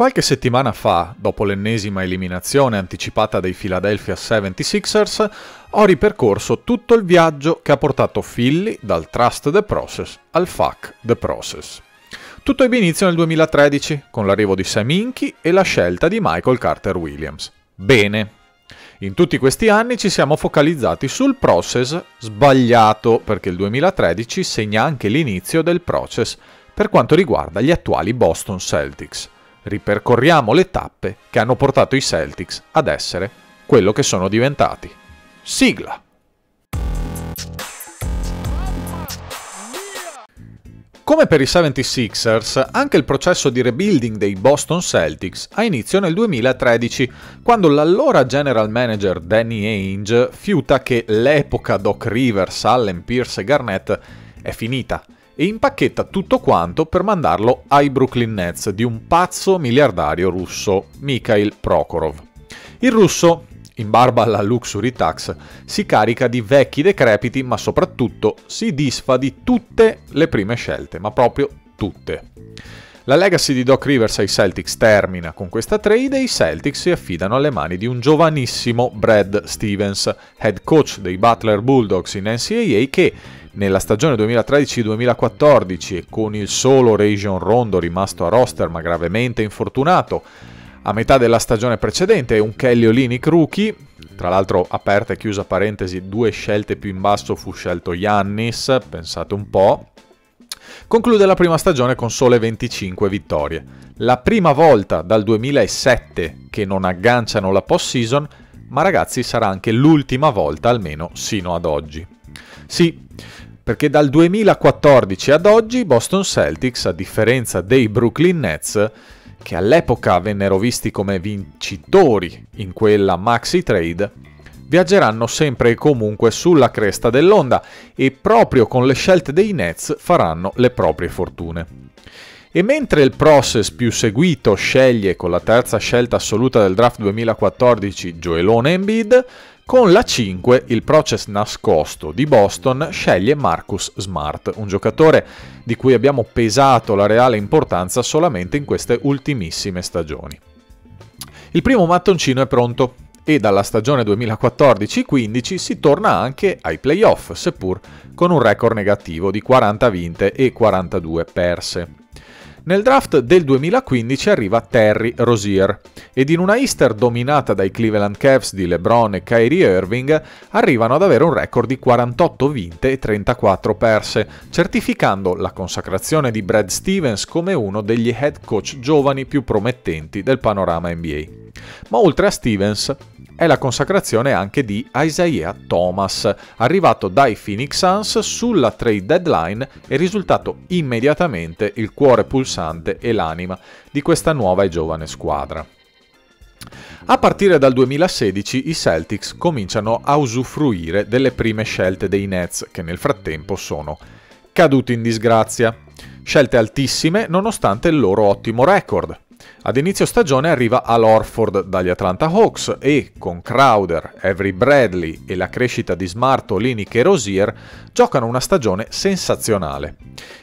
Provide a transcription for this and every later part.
Qualche settimana fa, dopo l'ennesima eliminazione anticipata dei Philadelphia 76ers, ho ripercorso tutto il viaggio che ha portato Philly dal Trust the Process al Fuck the Process. Tutto ebbe inizio nel 2013 con l'arrivo di Sam Inky e la scelta di Michael Carter Williams. Bene. In tutti questi anni ci siamo focalizzati sul process sbagliato perché il 2013 segna anche l'inizio del process per quanto riguarda gli attuali Boston Celtics ripercorriamo le tappe che hanno portato i Celtics ad essere quello che sono diventati. Sigla! Come per i 76ers, anche il processo di rebuilding dei Boston Celtics ha inizio nel 2013, quando l'allora general manager Danny Ainge fiuta che l'epoca Doc Rivers, Allen Pierce e Garnett è finita e impacchetta tutto quanto per mandarlo ai Brooklyn Nets di un pazzo miliardario russo, Mikhail Prokhorov. Il russo, in barba alla luxury tax, si carica di vecchi decrepiti, ma soprattutto si disfa di tutte le prime scelte, ma proprio tutte. La legacy di Doc Rivers ai Celtics termina con questa trade e i Celtics si affidano alle mani di un giovanissimo Brad Stevens, head coach dei Butler Bulldogs in NCAA che nella stagione 2013-2014 e con il solo Region Rondo rimasto a roster ma gravemente infortunato, a metà della stagione precedente un Kelly Olinick rookie, tra l'altro aperta e chiusa parentesi, due scelte più in basso fu scelto Yannis, pensate un po', conclude la prima stagione con sole 25 vittorie. La prima volta dal 2007 che non agganciano la post-season, ma ragazzi sarà anche l'ultima volta almeno sino ad oggi. Sì, perché dal 2014 ad oggi Boston Celtics, a differenza dei Brooklyn Nets, che all'epoca vennero visti come vincitori in quella maxi trade, viaggeranno sempre e comunque sulla cresta dell'onda e proprio con le scelte dei Nets faranno le proprie fortune. E mentre il process più seguito sceglie con la terza scelta assoluta del draft 2014 Joelone Embiid, con la 5 il process nascosto di Boston sceglie Marcus Smart, un giocatore di cui abbiamo pesato la reale importanza solamente in queste ultimissime stagioni. Il primo mattoncino è pronto e dalla stagione 2014-15 si torna anche ai playoff, seppur con un record negativo di 40 vinte e 42 perse. Nel draft del 2015 arriva Terry Rozier ed in una Easter dominata dai Cleveland Cavs di LeBron e Kyrie Irving arrivano ad avere un record di 48 vinte e 34 perse, certificando la consacrazione di Brad Stevens come uno degli head coach giovani più promettenti del panorama NBA. Ma oltre a Stevens, è la consacrazione anche di Isaiah Thomas, arrivato dai Phoenix Suns sulla trade deadline e risultato immediatamente il cuore pulsante e l'anima di questa nuova e giovane squadra. A partire dal 2016 i Celtics cominciano a usufruire delle prime scelte dei Nets che nel frattempo sono caduti in disgrazia. Scelte altissime nonostante il loro ottimo record. Ad inizio stagione arriva Al Orford dagli Atlanta Hawks e, con Crowder, Avery Bradley e la crescita di Smart, Olinick e Rosier, giocano una stagione sensazionale.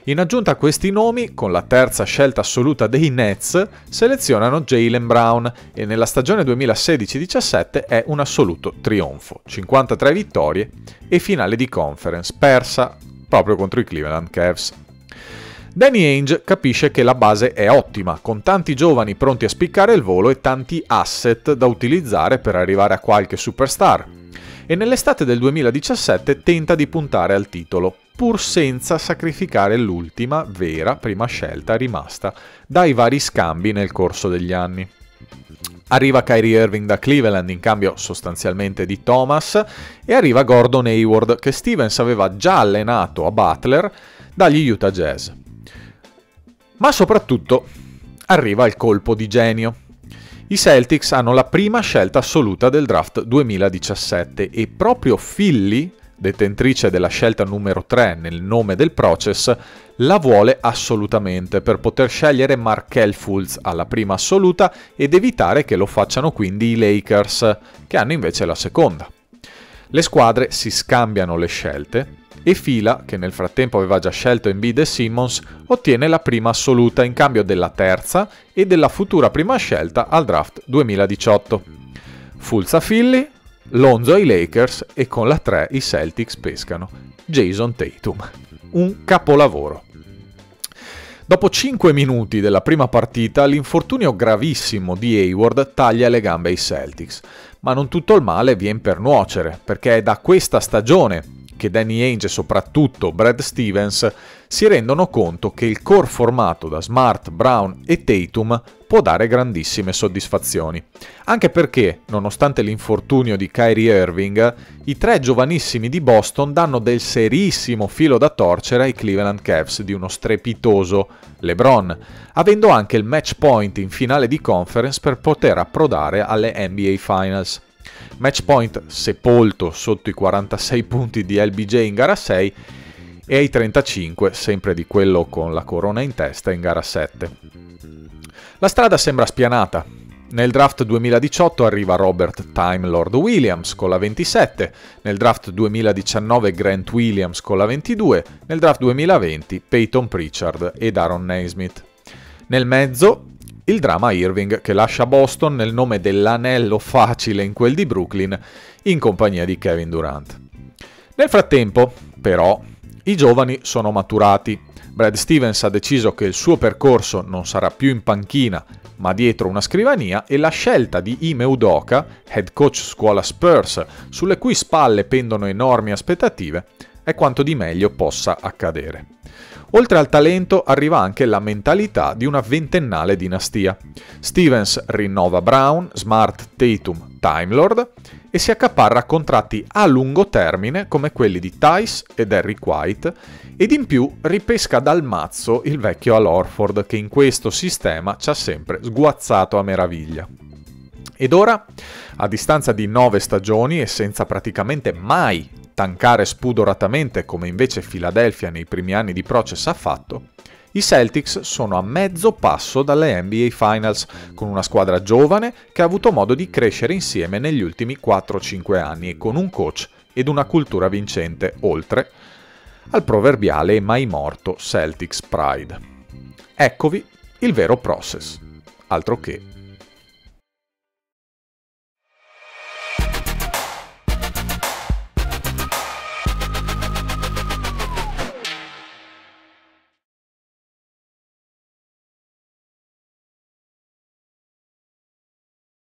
In aggiunta a questi nomi, con la terza scelta assoluta dei Nets, selezionano Jalen Brown e nella stagione 2016-17 è un assoluto trionfo, 53 vittorie e finale di conference persa proprio contro i Cleveland Cavs. Danny Ainge capisce che la base è ottima, con tanti giovani pronti a spiccare il volo e tanti asset da utilizzare per arrivare a qualche superstar. E nell'estate del 2017 tenta di puntare al titolo, pur senza sacrificare l'ultima vera prima scelta rimasta dai vari scambi nel corso degli anni. Arriva Kyrie Irving da Cleveland in cambio sostanzialmente di Thomas e arriva Gordon Hayward che Stevens aveva già allenato a Butler dagli Utah Jazz. Ma soprattutto arriva il colpo di genio. I Celtics hanno la prima scelta assoluta del draft 2017 e proprio Philly, detentrice della scelta numero 3 nel nome del process, la vuole assolutamente per poter scegliere Markel Fultz alla prima assoluta ed evitare che lo facciano quindi i Lakers, che hanno invece la seconda. Le squadre si scambiano le scelte e Fila, che nel frattempo aveva già scelto Embiid e Simmons, ottiene la prima assoluta in cambio della terza e della futura prima scelta al draft 2018. Fulza Philly, Lonzo ai Lakers e con la 3 i Celtics pescano Jason Tatum. Un capolavoro. Dopo 5 minuti della prima partita, l'infortunio gravissimo di Hayward taglia le gambe ai Celtics, ma non tutto il male viene per nuocere, perché è da questa stagione che Danny Ainge e soprattutto Brad Stevens si rendono conto che il core formato da Smart, Brown e Tatum può dare grandissime soddisfazioni. Anche perché, nonostante l'infortunio di Kyrie Irving, i tre giovanissimi di Boston danno del serissimo filo da torcere ai Cleveland Cavs di uno strepitoso LeBron, avendo anche il match point in finale di conference per poter approdare alle NBA Finals. Match point sepolto sotto i 46 punti di LBJ in gara 6 e ai 35, sempre di quello con la corona in testa, in gara 7. La strada sembra spianata. Nel draft 2018 arriva Robert Time Lord Williams con la 27, nel draft 2019 Grant Williams con la 22, nel draft 2020 Peyton Pritchard ed Aaron Naismith. Nel mezzo il dramma Irving che lascia Boston nel nome dell'anello facile in quel di Brooklyn in compagnia di Kevin Durant. Nel frattempo, però, i giovani sono maturati. Brad Stevens ha deciso che il suo percorso non sarà più in panchina, ma dietro una scrivania e la scelta di Ime Udoka, head coach scuola Spurs, sulle cui spalle pendono enormi aspettative, è quanto di meglio possa accadere. Oltre al talento arriva anche la mentalità di una ventennale dinastia. Stevens rinnova Brown, Smart, Tatum, Time Lord e si accaparra contratti a lungo termine come quelli di Tice e Derrick White ed in più ripesca dal mazzo il vecchio Al Orford che in questo sistema ci ha sempre sguazzato a meraviglia. Ed ora, a distanza di nove stagioni e senza praticamente mai tankare spudoratamente come invece Philadelphia nei primi anni di Process ha fatto, i Celtics sono a mezzo passo dalle NBA Finals, con una squadra giovane che ha avuto modo di crescere insieme negli ultimi 4-5 anni e con un coach ed una cultura vincente, oltre al proverbiale e mai morto Celtics Pride. Eccovi il vero process, altro che